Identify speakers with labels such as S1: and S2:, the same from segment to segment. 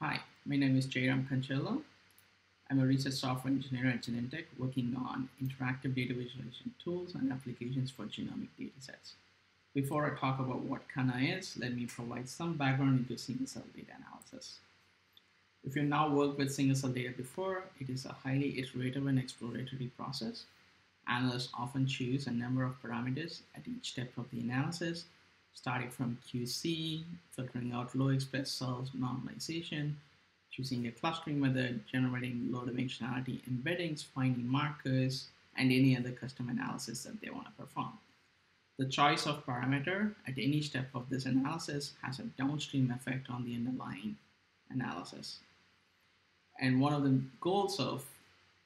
S1: Hi, my name is Jayaram Kancherla. I'm a research software engineer at Genentech working on interactive data visualization tools and applications for genomic datasets. Before I talk about what Kana is, let me provide some background into single-cell data analysis. If you've now worked with single-cell data before, it is a highly iterative and exploratory process. Analysts often choose a number of parameters at each step of the analysis starting from QC, filtering out low express cells, normalization, choosing a clustering method, generating low dimensionality embeddings, finding markers, and any other custom analysis that they want to perform. The choice of parameter at any step of this analysis has a downstream effect on the underlying analysis. And one of the goals of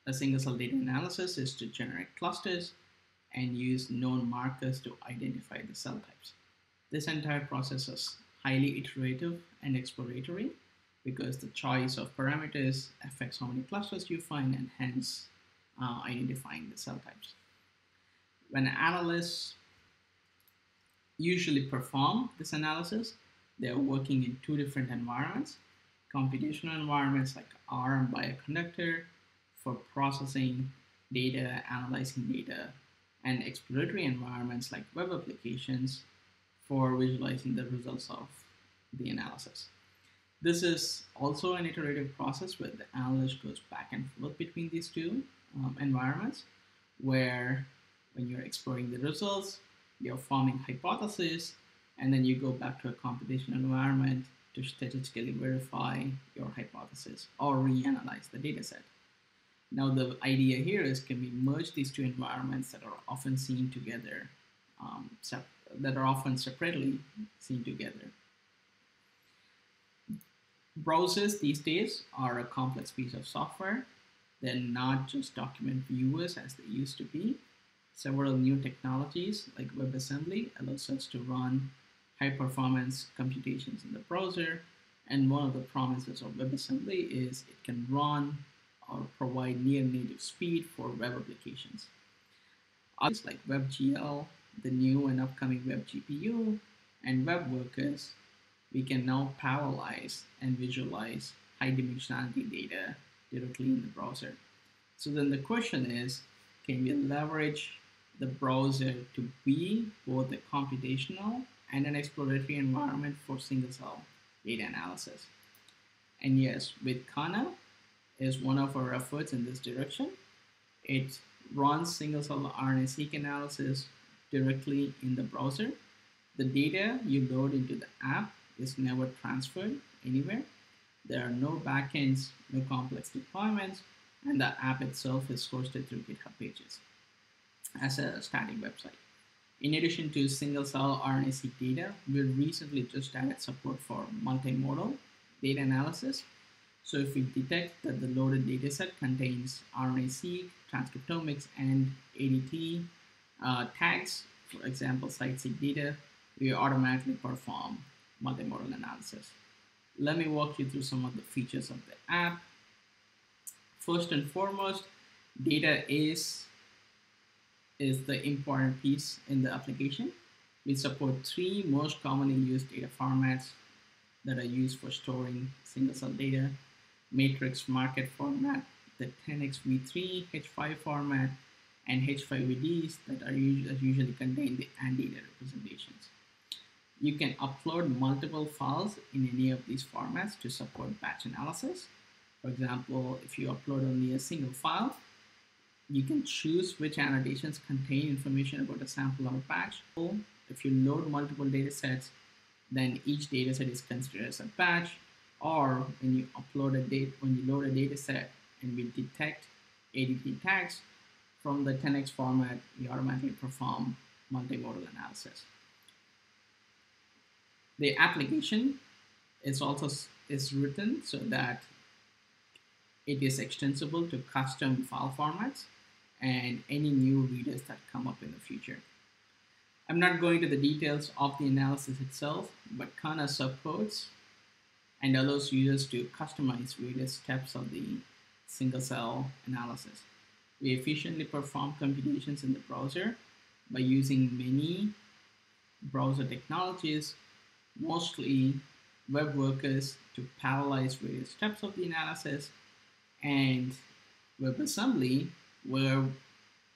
S1: a single cell data analysis is to generate clusters and use known markers to identify the cell types. This entire process is highly iterative and exploratory because the choice of parameters affects how many clusters you find and hence uh, identifying the cell types. When analysts usually perform this analysis, they're working in two different environments. Computational environments like R and Bioconductor for processing data, analyzing data, and exploratory environments like web applications for visualizing the results of the analysis. This is also an iterative process where the analyst goes back and forth between these two um, environments, where when you're exploring the results, you're forming hypotheses, and then you go back to a computational environment to statistically verify your hypothesis or reanalyze the dataset. Now the idea here is can we merge these two environments that are often seen together um, that are often separately seen together. Browsers these days are a complex piece of software. They're not just document viewers as they used to be. Several new technologies like WebAssembly allows us to run high performance computations in the browser. And one of the promises of WebAssembly is it can run or provide near native speed for web applications. Others like WebGL the new and upcoming Web GPU and web workers, we can now parallelize and visualize high dimensionality data directly in the browser. So then the question is, can we leverage the browser to be both a computational and an exploratory environment for single cell data analysis? And yes, with Kana is one of our efforts in this direction. It runs single cell RNA-seq analysis directly in the browser. The data you load into the app is never transferred anywhere. There are no backends, no complex deployments, and the app itself is hosted through GitHub Pages as a static website. In addition to single-cell RNA-seq data, we recently just added support for multimodal data analysis. So if we detect that the loaded dataset contains RNA-seq, transcriptomics, and ADT uh, tags, for example, CITE-seq data, we automatically perform multimodal analysis. Let me walk you through some of the features of the app. First and foremost, data is, is the important piece in the application. We support three most commonly used data formats that are used for storing single-cell data. Matrix market format, the 10xv3 H5 format, and H5ADs that are usually, contain the AND representations. You can upload multiple files in any of these formats to support batch analysis. For example, if you upload only a single file, you can choose which annotations contain information about a sample or a batch. If you load multiple data sets, then each data set is considered as a batch. Or when you upload a date, when you load a data set and we detect ADT tags, from the 10x format, we automatically perform multimodal analysis. The application is also is written so that it is extensible to custom file formats and any new readers that come up in the future. I'm not going to the details of the analysis itself, but Kana supports and allows users to customize various steps of the single cell analysis. We efficiently perform computations in the browser by using many browser technologies, mostly web workers to parallelize various steps of the analysis, and WebAssembly, where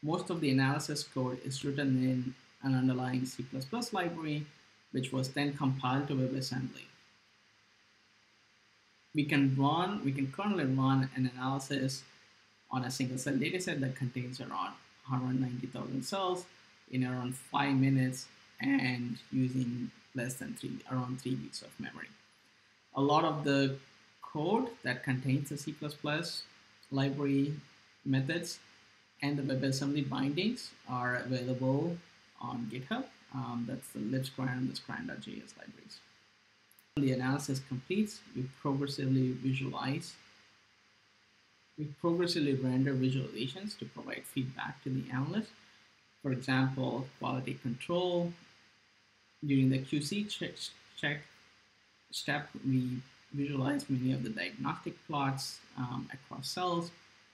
S1: most of the analysis code is written in an underlying C++ library, which was then compiled to WebAssembly. We can run, we can currently run an analysis on a single cell dataset that contains around 190,000 cells in around five minutes and using less than three, around three weeks of memory. A lot of the code that contains the C++ library methods and the WebAssembly bindings are available on GitHub. Um, that's the libscran and the scran.js libraries. When the analysis completes, we progressively visualize we progressively render visualizations to provide feedback to the analyst. For example, quality control. During the QC check, check step, we visualize many of the diagnostic plots um, across cells.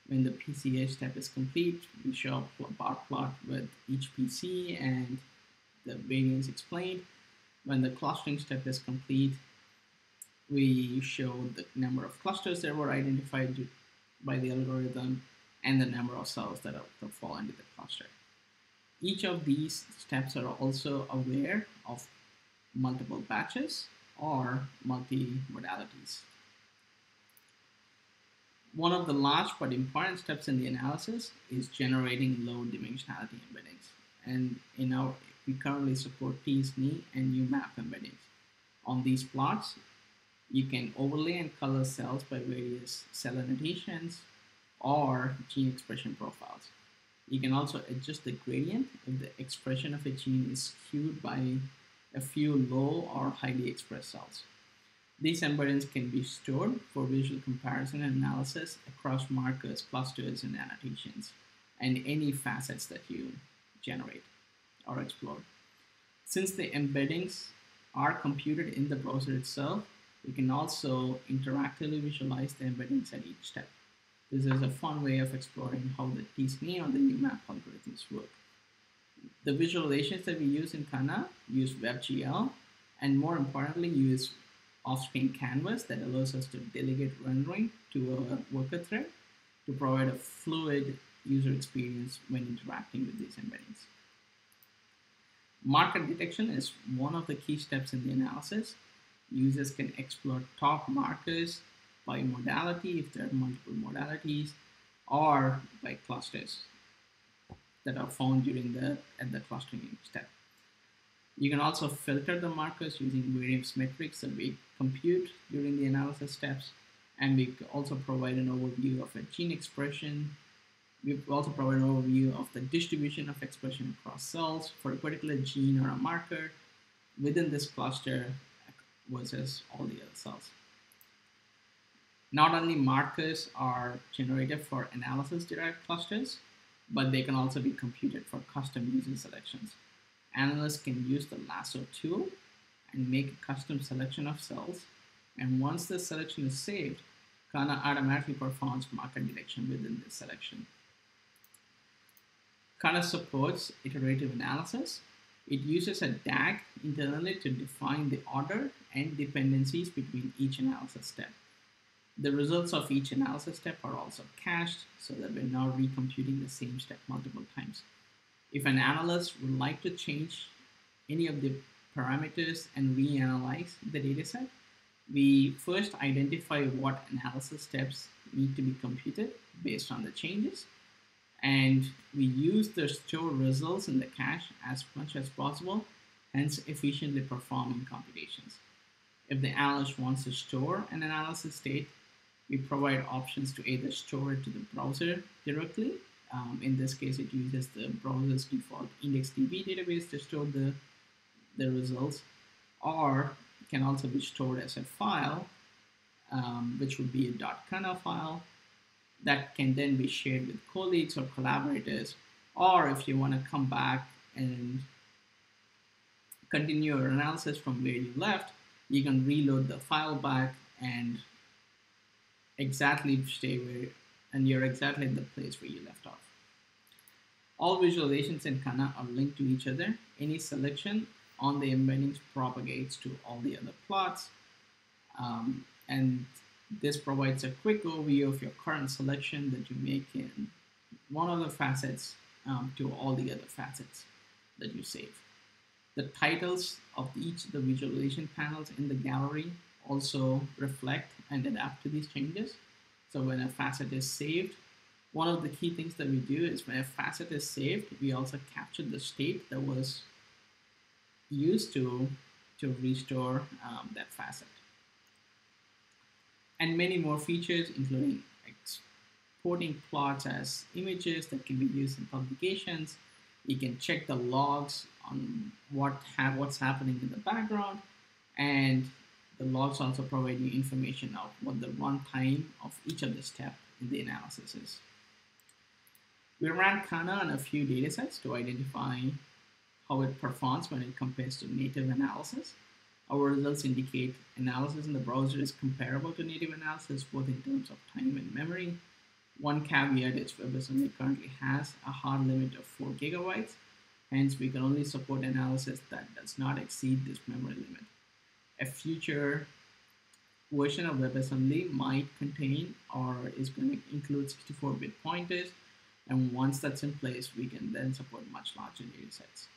S1: When the PCA step is complete, we show a bar plot with each PC and the variance explained. When the clustering step is complete, we show the number of clusters that were identified by the algorithm and the number of cells that, are, that fall into the cluster. Each of these steps are also aware of multiple batches or multi-modalities. One of the large but important steps in the analysis is generating low dimensionality embeddings. And in our, we currently support t-SNE and UMAP embeddings. On these plots, you can overlay and color cells by various cell annotations or gene expression profiles. You can also adjust the gradient if the expression of a gene is skewed by a few low or highly expressed cells. These embeddings can be stored for visual comparison and analysis across markers, clusters, and annotations, and any facets that you generate or explore. Since the embeddings are computed in the browser itself, we can also interactively visualize the embeddings at each step. This is a fun way of exploring how the t-SNE or the UMAP algorithms work. The visualizations that we use in Kana use WebGL and more importantly use off-screen canvas that allows us to delegate rendering to a worker thread to provide a fluid user experience when interacting with these embeddings. Marker detection is one of the key steps in the analysis users can explore top markers by modality if there are multiple modalities or by clusters that are found during the at the clustering step. You can also filter the markers using various metrics that we compute during the analysis steps and we also provide an overview of a gene expression. We also provide an overview of the distribution of expression across cells for a particular gene or a marker within this cluster versus all the other cells. Not only markers are generated for analysis derived clusters, but they can also be computed for custom user selections. Analysts can use the lasso tool and make a custom selection of cells. And once the selection is saved, Kana automatically performs marker detection within this selection. Kana supports iterative analysis, it uses a DAG internally to define the order and dependencies between each analysis step. The results of each analysis step are also cached so that we're not recomputing the same step multiple times. If an analyst would like to change any of the parameters and reanalyze the dataset, we first identify what analysis steps need to be computed based on the changes and we use the stored results in the cache as much as possible, hence efficiently performing computations. If the analyst wants to store an analysis state, we provide options to either store it to the browser directly. Um, in this case, it uses the browser's default IndexedDB database to store the, the results, or it can also be stored as a file, um, which would be a .kana file, that can then be shared with colleagues or collaborators. Or if you want to come back and continue your analysis from where you left, you can reload the file back and exactly stay where, and you're exactly in the place where you left off. All visualizations in Kana are linked to each other. Any selection on the embeddings propagates to all the other plots. Um, and this provides a quick overview of your current selection that you make in one of the facets um, to all the other facets that you save. The titles of each of the visualization panels in the gallery also reflect and adapt to these changes. So when a facet is saved, one of the key things that we do is when a facet is saved, we also capture the state that was used to, to restore um, that facet. And many more features, including exporting plots as images that can be used in publications. You can check the logs on what have what's happening in the background, and the logs also provide you information of what the runtime of each of the step in the analysis is. We ran Kana on a few datasets to identify how it performs when it compares to native analysis. Our results indicate analysis in the browser is comparable to native analysis both in terms of time and memory. One caveat is WebAssembly currently has a hard limit of 4 gigabytes, hence we can only support analysis that does not exceed this memory limit. A future version of WebAssembly might contain or is going to include 64-bit pointers, and once that's in place, we can then support much larger data sets.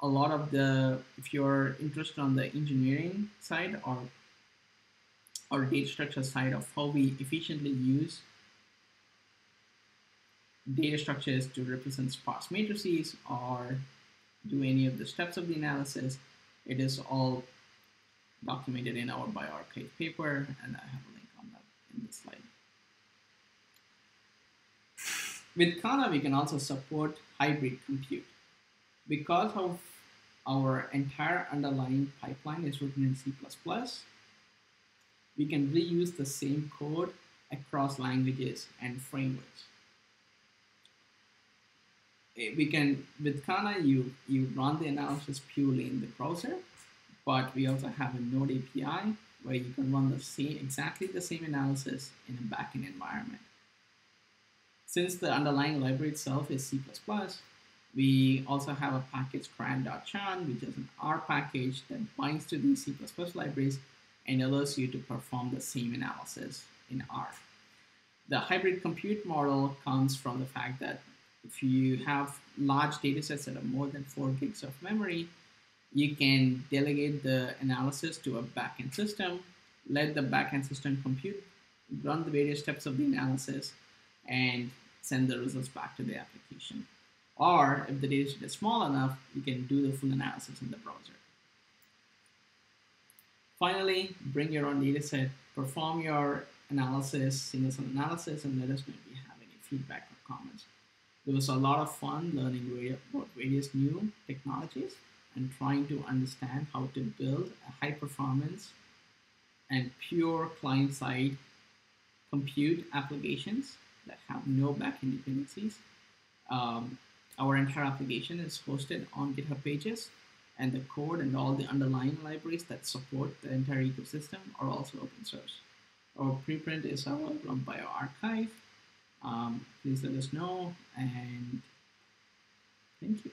S1: A lot of the, if you're interested on the engineering side or or data structure side of how we efficiently use data structures to represent sparse matrices or do any of the steps of the analysis, it is all documented in our bioRxiv paper, and I have a link on that in this slide. With Kana, we can also support hybrid compute. Because of our entire underlying pipeline is written in C++, we can reuse the same code across languages and frameworks. Eh, we can with Kana you you run the analysis purely in the browser, but we also have a Node API where you can run the same exactly the same analysis in a backend environment. Since the underlying library itself is C++, we also have a package scran.chan, which is an R package that binds to these C++ libraries and allows you to perform the same analysis in R. The hybrid compute model comes from the fact that if you have large data sets that are more than four gigs of memory, you can delegate the analysis to a backend system, let the backend system compute, run the various steps of the analysis, and send the results back to the application. Or if the data set is small enough, you can do the full analysis in the browser. Finally, bring your own data set, perform your analysis, single cell analysis, and let us know if you have any feedback or comments. It was a lot of fun learning about various new technologies and trying to understand how to build a high performance and pure client side compute applications that have no backend dependencies. Um, our entire application is hosted on GitHub pages and the code and all the underlying libraries that support the entire ecosystem are also open source. Our preprint is available on bioRxiv um, please let us know and thank you.